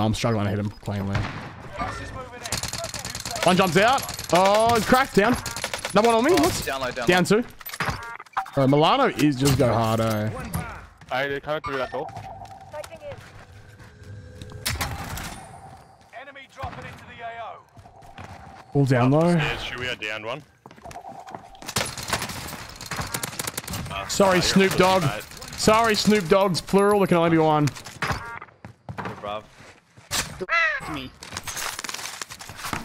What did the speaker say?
Oh, I'm struggling to hit him cleanly. One jumps out. Oh, it's cracked down. Another one on me. What's Down low, down, down two? Alright, Milano is just go hard, eh? Hey, they're coming through that door. Enemy dropping into the AO. All down low. Stairs, should we are down one. Uh, Sorry, you're Snoop pussy, Dogg. Sorry, Snoop Doggs, plural. There can only be one. Bruv me.